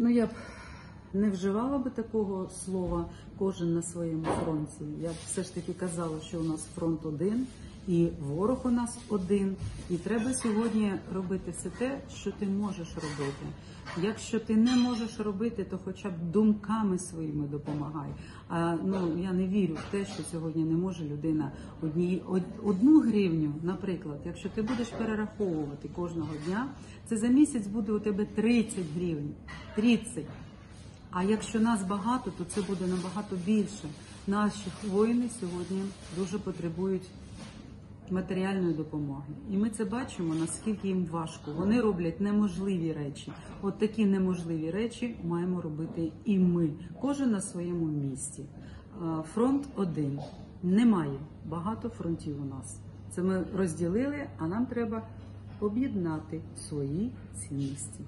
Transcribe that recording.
Ну я б не вживала би такого слова кожен на своєму фронті. Я б все ж таки казала, що у нас фронт один, і ворог у нас один. І треба сьогодні робити все те, що ти можеш робити. Якщо ти не можеш робити, то хоча б думками своїми допомагай. А ну я не вірю в те, що сьогодні не може людина одні, од- одну гривню, наприклад, якщо ти будеш перераховувати кожного дня, це за місяць буде у тебе 30 гривень. 30. А якщо нас багато, то це буде набагато більше. Наші воїни сьогодні дуже потребують матеріальної допомоги. І ми це бачимо, наскільки їм важко. Вони роблять неможливі речі. От такі неможливі речі маємо робити і ми, кожен на своєму місці. Фронт один. Немає багато фронтів у нас. Це ми розділили, а нам треба об'єднати свої цінності.